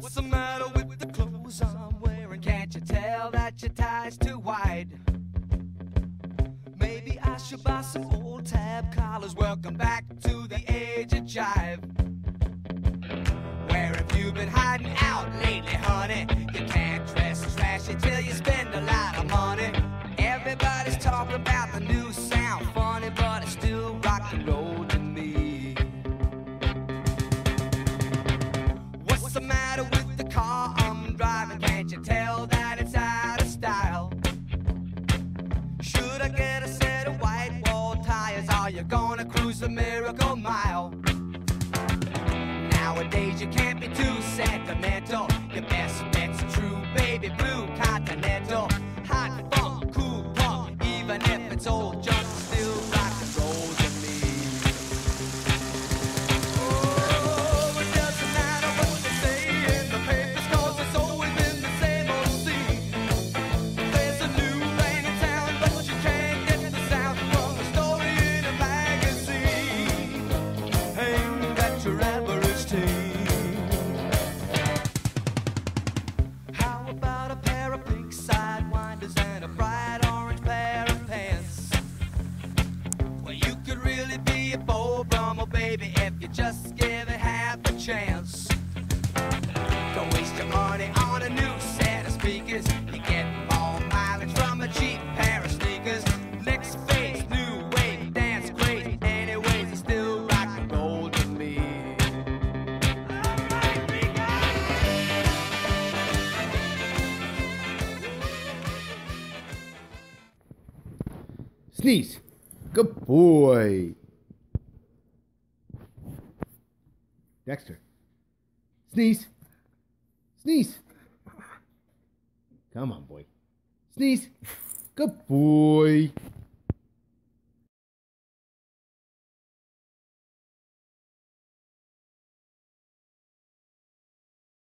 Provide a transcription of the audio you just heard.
What's the matter with the clothes I'm wearing? Can't you tell that your tie's too wide? Maybe I should buy some old tab collars. Welcome back to the age of jive. Where have you been hiding out lately, honey? You can't dress trashy till you spend a lot of money. Everybody's talking about the new sound, funny, but it's still rock and roll Can't you tell that it's out of style? Should I get a set of white wall tires? Are you gonna cruise the miracle mile? Nowadays you can't be too sentimental. Your best if you just give it half a chance. Don't waste your money on a new set of speakers. You get more mileage from a cheap pair of sneakers. Next phase, new wave, dance great. Anyways, it's still rock and roll to me. Sneeze. Good boy. Dexter. Sneeze. Sneeze. Come on, boy. Sneeze. Good boy.